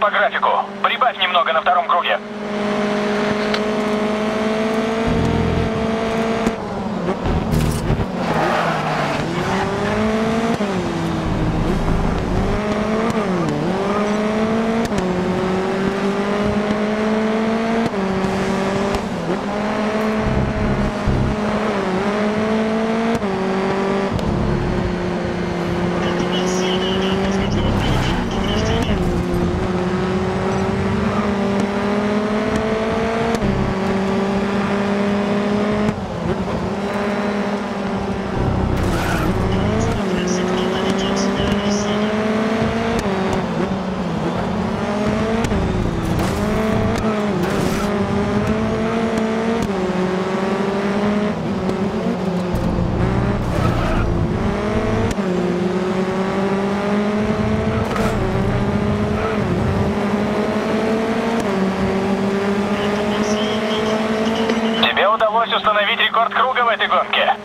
по графику. Прибавь немного на втором круге. えてくわけ。